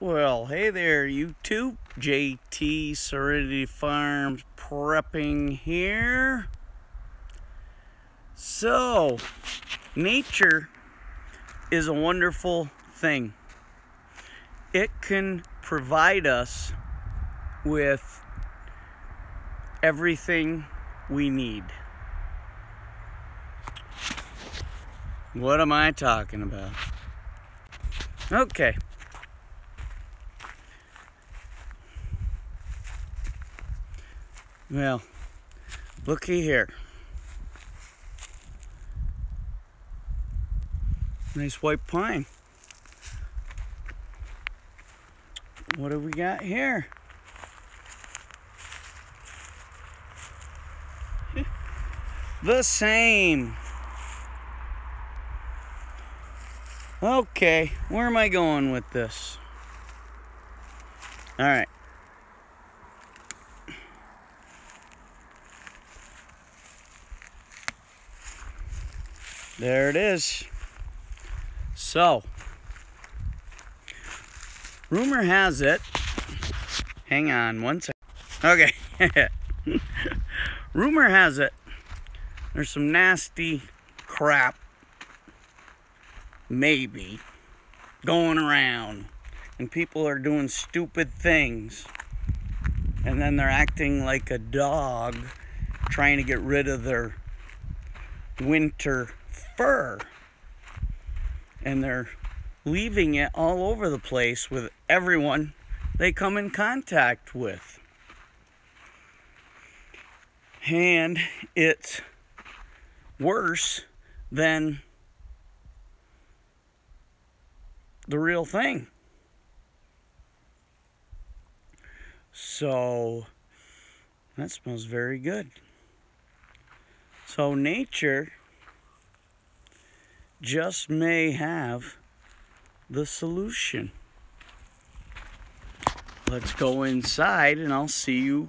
Well, hey there, YouTube. JT Serenity Farms prepping here. So, nature is a wonderful thing. It can provide us with everything we need. What am I talking about? Okay. Well, looky here. Nice white pine. What do we got here? the same. Okay, where am I going with this? All right. There it is. So, rumor has it, hang on one second. Okay. rumor has it, there's some nasty crap, maybe, going around. And people are doing stupid things. And then they're acting like a dog trying to get rid of their winter fur. And they're leaving it all over the place with everyone they come in contact with. And it's worse than the real thing. So that smells very good. So nature just may have the solution. Let's go inside and I'll see you,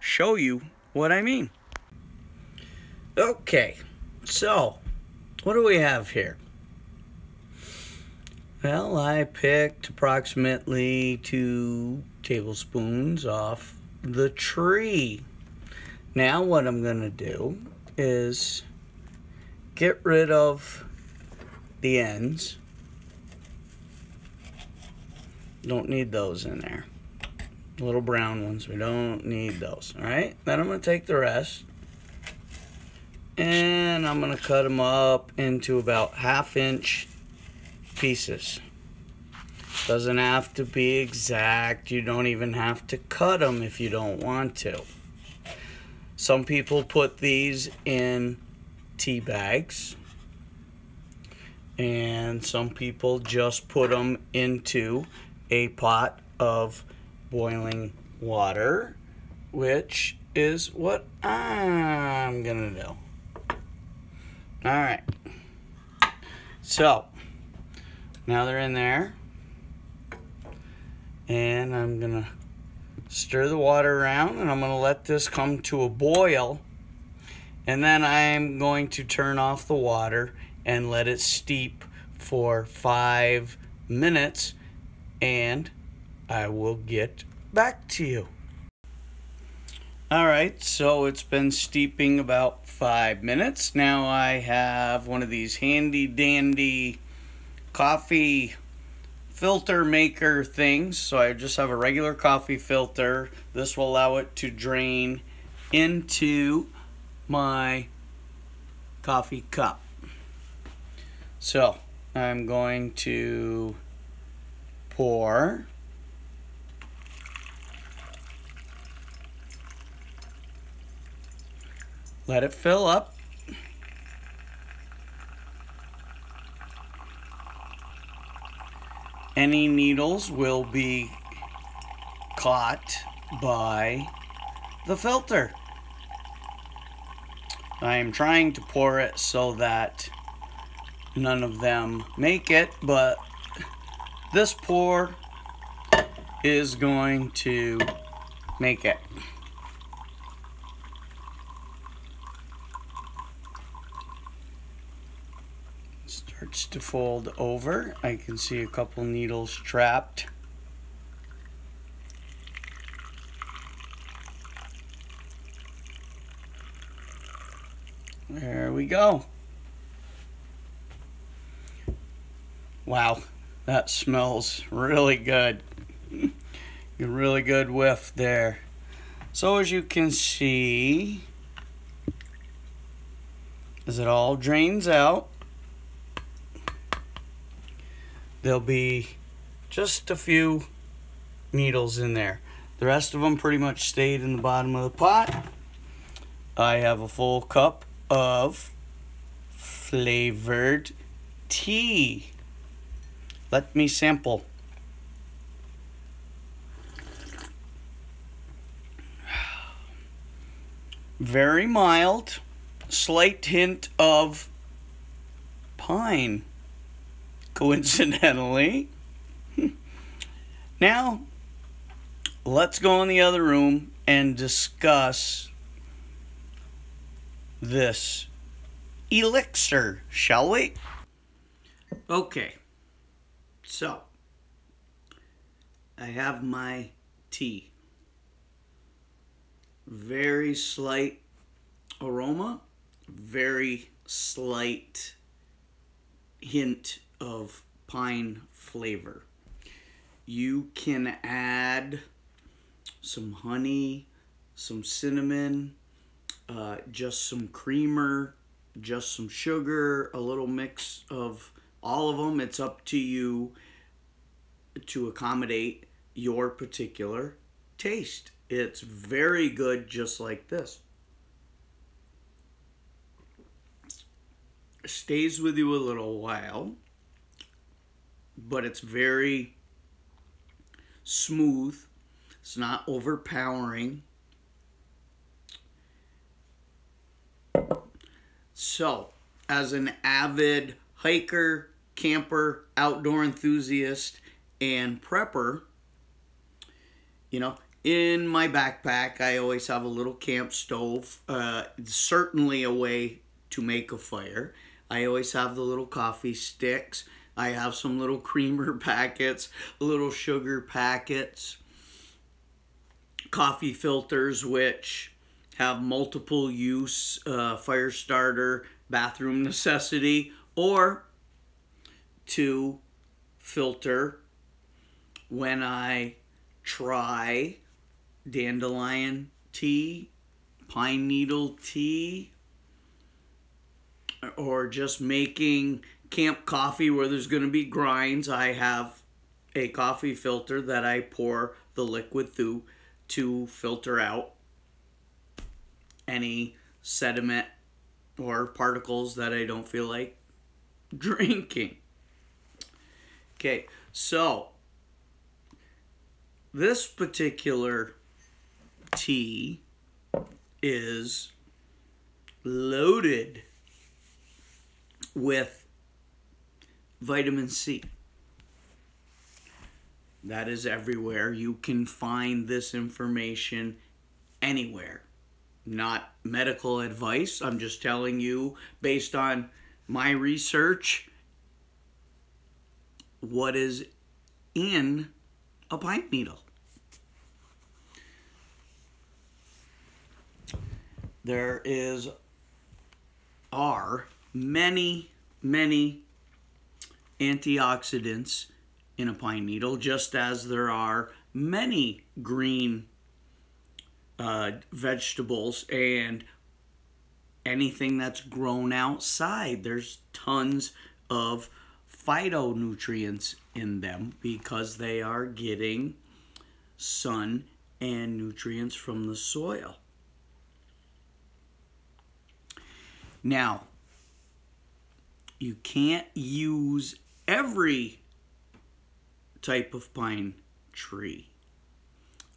show you what I mean. Okay, so what do we have here? Well, I picked approximately two tablespoons off the tree. Now what I'm going to do is get rid of the ends. Don't need those in there. Little brown ones, we don't need those. All right, then I'm gonna take the rest and I'm gonna cut them up into about half inch pieces. Doesn't have to be exact. You don't even have to cut them if you don't want to. Some people put these in tea bags. And some people just put them into a pot of boiling water, which is what I'm gonna do. All right. So, now they're in there. And I'm gonna stir the water around and I'm gonna let this come to a boil and then I'm going to turn off the water and let it steep for five minutes and I will get back to you. All right, so it's been steeping about five minutes. Now I have one of these handy dandy coffee filter maker things. So I just have a regular coffee filter. This will allow it to drain into my coffee cup. So I'm going to pour let it fill up any needles will be caught by the filter I am trying to pour it so that none of them make it, but this pour is going to make it. Starts to fold over. I can see a couple needles trapped. There we go. Wow, that smells really good. A really good whiff there. So as you can see, as it all drains out, there'll be just a few needles in there. The rest of them pretty much stayed in the bottom of the pot. I have a full cup of flavored tea. Let me sample. Very mild, slight hint of pine, coincidentally. now, let's go in the other room and discuss this elixir, shall we? Okay, so I have my tea. Very slight aroma, very slight hint of pine flavor. You can add some honey, some cinnamon, uh, just some creamer, just some sugar, a little mix of all of them. It's up to you to accommodate your particular taste. It's very good just like this. Stays with you a little while, but it's very smooth. It's not overpowering. So, as an avid hiker, camper, outdoor enthusiast, and prepper, you know, in my backpack, I always have a little camp stove. Uh, certainly a way to make a fire. I always have the little coffee sticks. I have some little creamer packets, little sugar packets, coffee filters, which have multiple use uh, fire starter, bathroom necessity, or to filter when I try dandelion tea, pine needle tea, or just making camp coffee where there's going to be grinds. I have a coffee filter that I pour the liquid through to filter out any sediment or particles that I don't feel like drinking. Okay, so this particular tea is loaded with vitamin C. That is everywhere. You can find this information anywhere not medical advice. I'm just telling you, based on my research, what is in a pine needle. There is are many, many antioxidants in a pine needle, just as there are many green uh, vegetables and anything that's grown outside. There's tons of phytonutrients in them because they are getting sun and nutrients from the soil. Now, you can't use every type of pine tree.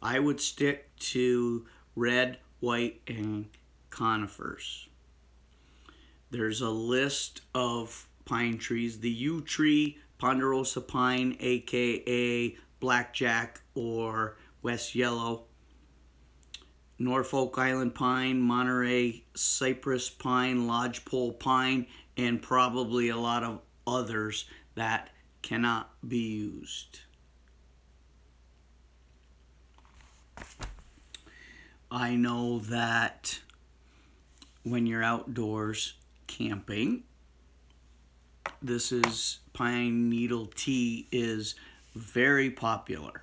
I would stick to red, white, and conifers. There's a list of pine trees. The yew tree, ponderosa pine, aka blackjack or west yellow, Norfolk Island pine, Monterey cypress pine, lodgepole pine, and probably a lot of others that cannot be used. I know that when you're outdoors camping, this is pine needle tea is very popular.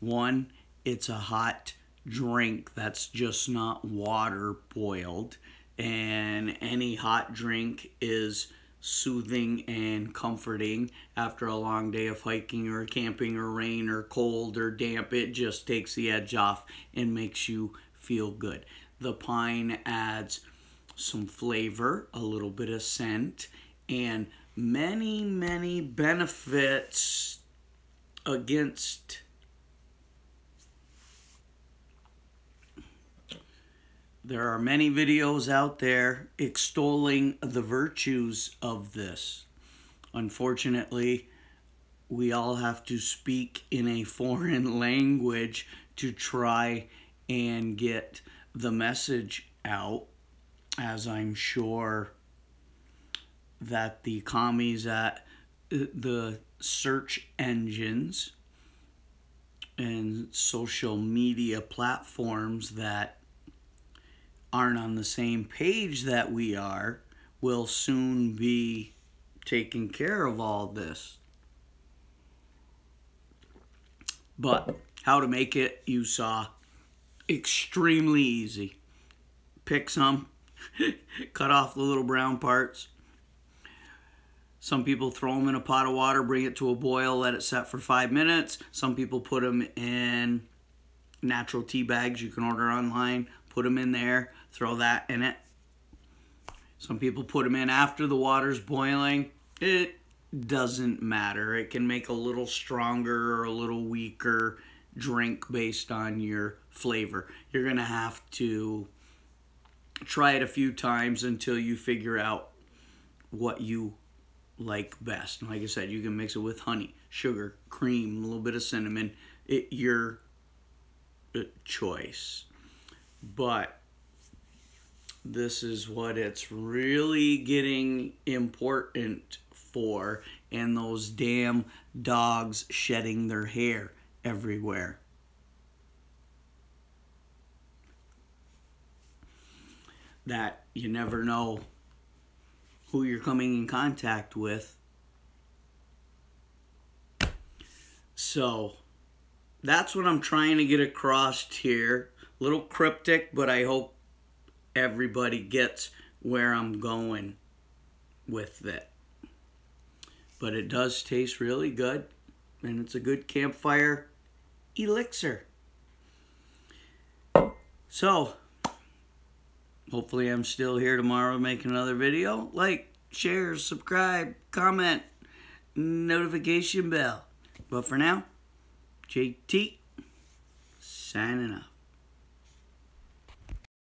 One, it's a hot drink that's just not water boiled, and any hot drink is soothing and comforting after a long day of hiking or camping or rain or cold or damp. It just takes the edge off and makes you feel good. The pine adds some flavor, a little bit of scent, and many, many benefits against There are many videos out there extolling the virtues of this. Unfortunately, we all have to speak in a foreign language to try and get the message out, as I'm sure that the commies at uh, the search engines and social media platforms that aren't on the same page that we are will soon be taking care of all this. But how to make it, you saw, extremely easy. Pick some, cut off the little brown parts. Some people throw them in a pot of water, bring it to a boil, let it set for five minutes. Some people put them in natural tea bags you can order online, put them in there, throw that in it. Some people put them in after the water's boiling. It doesn't matter. It can make a little stronger or a little weaker drink based on your flavor. You're going to have to try it a few times until you figure out what you like best. And like I said, you can mix it with honey, sugar, cream, a little bit of cinnamon. It, your uh, choice. But this is what it's really getting important for and those damn dogs shedding their hair everywhere. That you never know who you're coming in contact with. So that's what I'm trying to get across here. A little cryptic, but I hope everybody gets where I'm going with it. But it does taste really good, and it's a good campfire elixir. So, hopefully I'm still here tomorrow making another video. Like, share, subscribe, comment, notification bell. But for now, JT signing off.